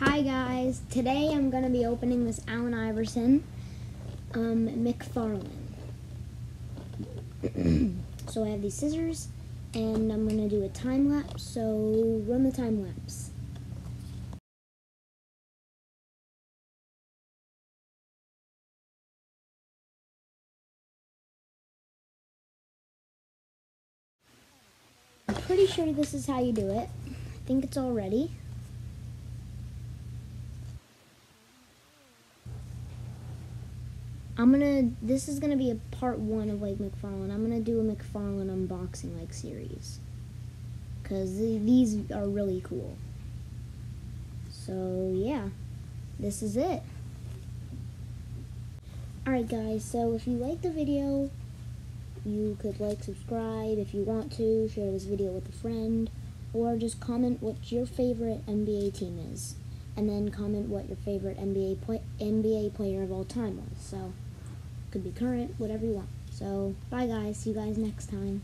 Hi guys, today I'm going to be opening this Allen Iverson um, McFarlane. so I have these scissors and I'm going to do a time lapse, so run the time lapse. I'm pretty sure this is how you do it. I think it's all ready. I'm gonna, this is gonna be a part one of like McFarlane. I'm gonna do a McFarlane unboxing like series. Cause these are really cool. So yeah, this is it. Alright guys, so if you like the video, you could like, subscribe if you want to, share this video with a friend, or just comment what your favorite NBA team is. And then comment what your favorite NBA, play, NBA player of all time was. So, could be current, whatever you want. So, bye guys. See you guys next time.